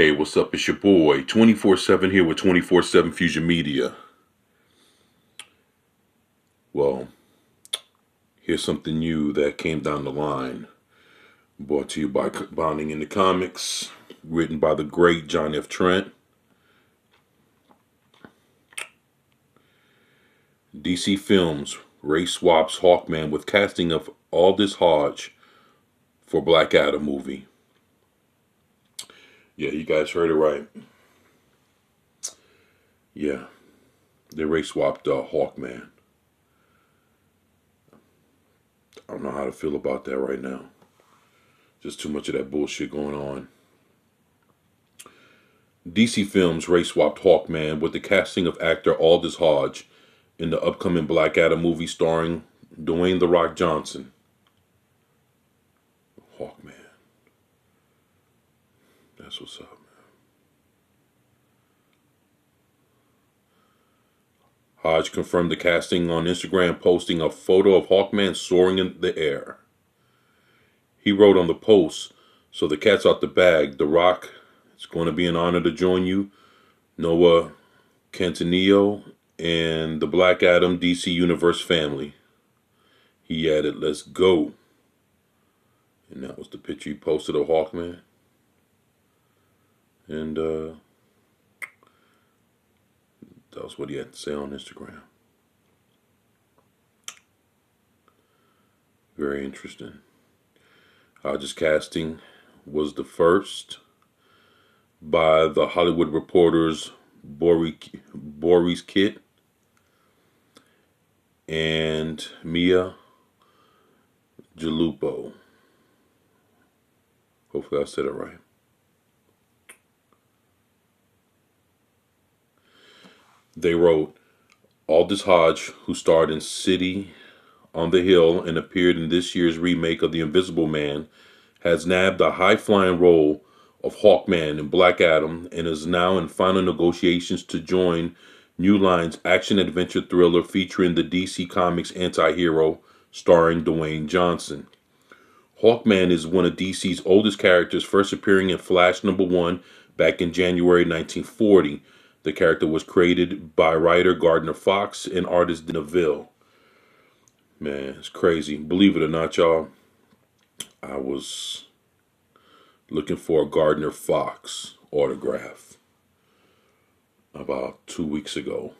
Hey, what's up? It's your boy, 24 7 here with 24 7 Fusion Media. Well, here's something new that came down the line. Brought to you by Bounding in the Comics, written by the great John F. Trent. DC Films race swaps Hawkman with casting of Aldis Hodge for Black Adam movie. Yeah, you guys heard it right. Yeah, they race swapped uh, Hawkman. I don't know how to feel about that right now. Just too much of that bullshit going on. DC Films race swapped Hawkman with the casting of actor Aldis Hodge in the upcoming Black Adam movie starring Dwayne The Rock Johnson. Hawkman. That's what's up, man. Hodge confirmed the casting on Instagram, posting a photo of Hawkman soaring in the air. He wrote on the post, So the cat's out the bag. The Rock, it's going to be an honor to join you. Noah Centineo and the Black Adam DC Universe family. He added, Let's go. And that was the picture he posted of Hawkman. And uh, that was what he had to say on Instagram. Very interesting. Hodge's casting was the first by the Hollywood Reporter's Boris Kit and Mia Jalupo. Hopefully I said it right. They wrote, Aldis Hodge, who starred in City on the Hill and appeared in this year's remake of The Invisible Man, has nabbed a high-flying role of Hawkman in Black Adam and is now in final negotiations to join New Line's action-adventure thriller featuring the DC Comics anti-hero starring Dwayne Johnson. Hawkman is one of DC's oldest characters, first appearing in Flash number one back in January 1940. The character was created by writer Gardner Fox and artist Neville. Man, it's crazy. Believe it or not, y'all, I was looking for a Gardner Fox autograph about two weeks ago.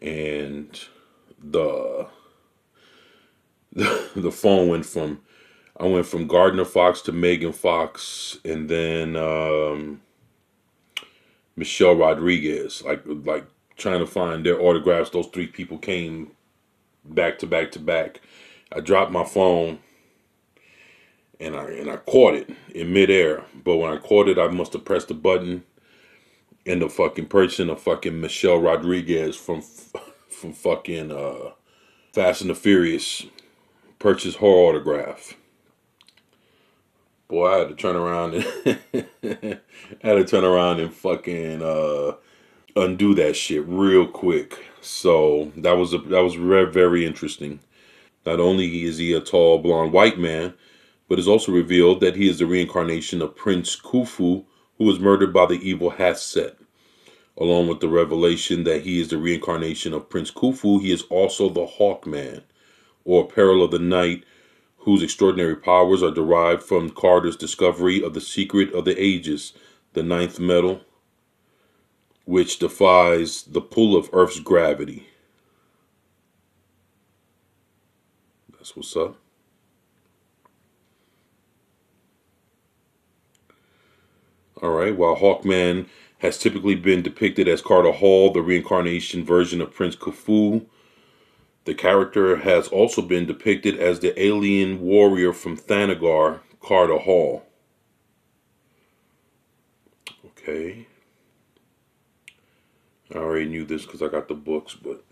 And the the phone went from I went from Gardner Fox to Megan Fox and then um, Michelle Rodriguez. Like like trying to find their autographs. Those three people came back to back to back. I dropped my phone and I and I caught it in midair. But when I caught it, I must have pressed the button, and the fucking person of fucking Michelle Rodriguez from from fucking uh, Fast and the Furious purchased her autograph. Boy, I had to turn around and I had to turn around and fucking uh, undo that shit real quick. So that was a, that was very, very interesting. Not only is he a tall blonde white man, but it's also revealed that he is the reincarnation of Prince Khufu, who was murdered by the evil Hath-Set. Along with the revelation that he is the reincarnation of Prince Khufu, he is also the Hawkman, or Peril of the Night, whose extraordinary powers are derived from Carter's discovery of the secret of the ages, the Nth metal, which defies the pull of Earth's gravity. That's what's up. All right, while Hawkman has typically been depicted as Carter Hall, the reincarnation version of Prince Khufu, the character has also been depicted as the alien warrior from Thanagar, Katar Hol. Okay. I already knew this because I got the books, but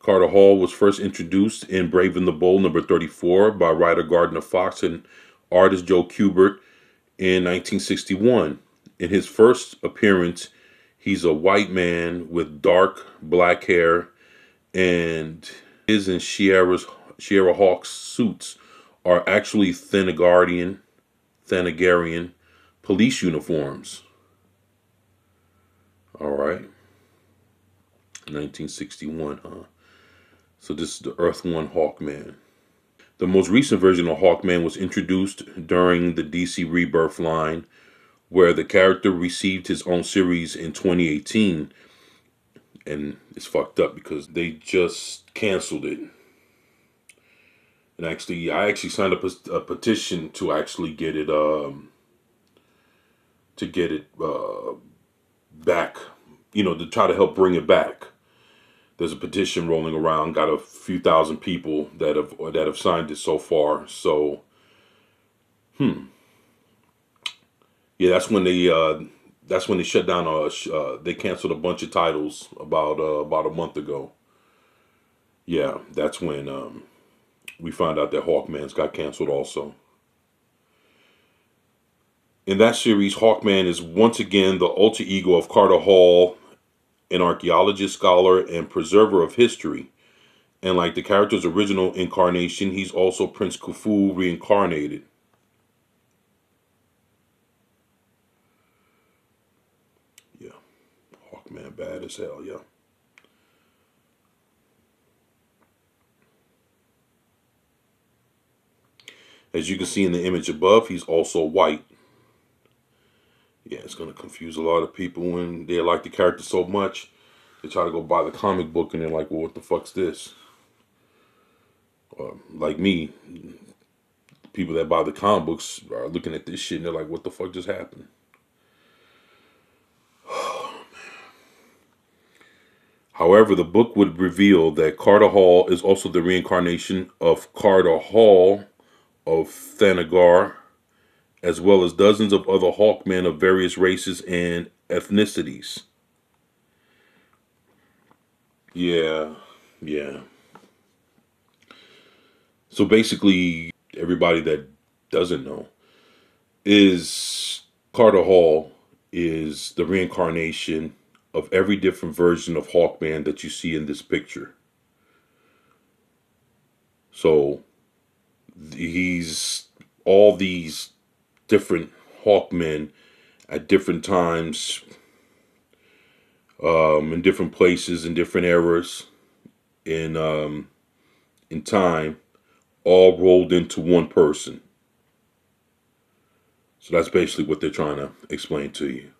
Katar Hol was first introduced in Brave and the Bold number 34 by writer Gardner Fox and artist Joe Kubert in 1961. In his first appearance, he's a white man with dark black hair, and his and Shiera's Shiera Hawk's suits are actually Thanagarian, Thanagarian police uniforms. All right. 1961, huh? So this is the Earth One Hawkman. The most recent version of Hawkman was introduced during the DC Rebirth line, where the character received his own series in 2018. And it's fucked up because they just canceled it. And actually, I actually signed up a, a petition to actually get it, um, to get it uh, back, you know, to try to help bring it back there's a petition rolling around, got a few thousand people that have that have signed it so far. So, hmm, yeah, that's when they uh, that's when they shut down. Uh, uh, they canceled a bunch of titles about uh, about a month ago. Yeah, that's when um, we found out that Hawkman's got canceled also. In that series, Hawkman is once again the alter ego of Carter Hall an archaeologist, scholar, and preserver of history. And like the character's original incarnation, he's also Prince Khufu reincarnated. Yeah. Hawkman bad as hell, yeah. As you can see in the image above, he's also white yeah, it's going to confuse a lot of people when they like the character so much. They try to go buy the comic book and they're like, well, what the fuck's this? Uh, like me, people that buy the comic books are looking at this shit and they're like, what the fuck just happened? However, the book would reveal that Carter Hall is also the reincarnation of Katar Hol of Thanagar as well as dozens of other Hawkmen of various races and ethnicities. Yeah, yeah. So basically, everybody that doesn't know is Carter Hall is the reincarnation of every different version of Hawkman that you see in this picture. So he's all these different Hawkmen at different times, um, in different places, in different eras, in um, in time, all rolled into one person. So that's basically what they're trying to explain to you.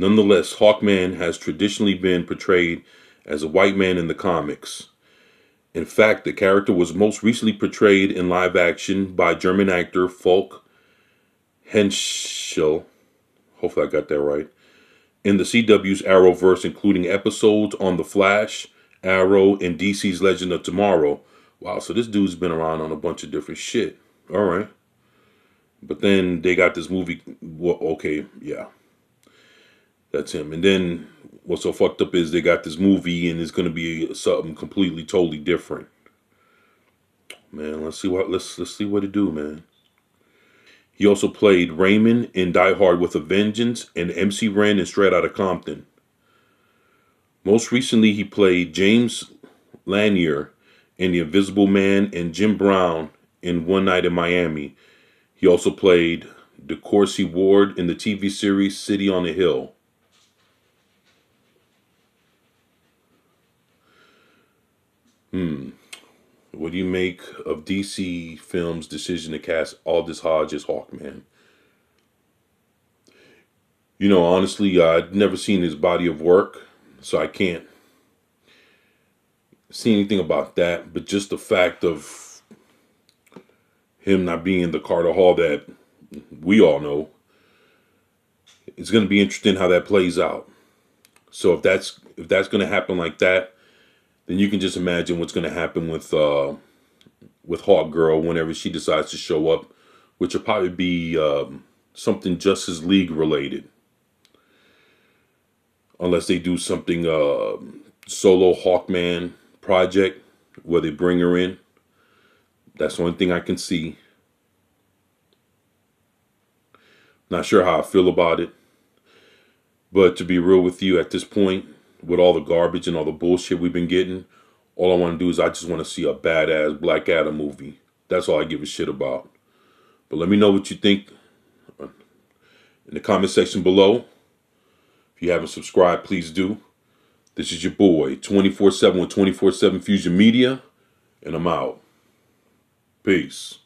Nonetheless, Hawkman has traditionally been portrayed as a white man in the comics. In fact, the character was most recently portrayed in live action by German actor Falk Henschel. Hopefully, I got that right. In the CW's Arrowverse, including episodes on The Flash, Arrow, and DC's Legend of Tomorrow. Wow, so this dude's been around on a bunch of different shit. All right. But then they got this movie. Well, okay, yeah. That's him. And then what's so fucked up is they got this movie and it's going to be something completely totally different man let's see what let's let's see what it do man he also played Raymond in Die Hard with a Vengeance and MC Ren in Straight Outta Compton. Most recently, he played James Lanier in The Invisible Man and Jim Brown in One Night in Miami. He also played DeCourcy Ward in the TV series City on the Hill. Hmm. What do you make of DC Films' decision to cast Aldis Hodge as Hawkman? You know, honestly, I've never seen his body of work, so I can't see anything about that. But just the fact of him not being the Carter Hall that we all know, it's going to be interesting how that plays out. So if that's if that's going to happen like that, then you can just imagine what's going to happen with uh, with Hawk Girl whenever she decides to show up, which will probably be um, something Justice League related, unless they do something uh, solo Hawkman project where they bring her in. That's the only thing I can see. Not sure how I feel about it. But to be real with you at this point, with all the garbage and all the bullshit we've been getting, all I want to do is I just want to see a badass Black Adam movie. That's all I give a shit about. But let me know what you think uh, in the comment section below. If you haven't subscribed, please do. This is your boy, 24 7 with 24 7 Fusion Media, and I'm out. Peace.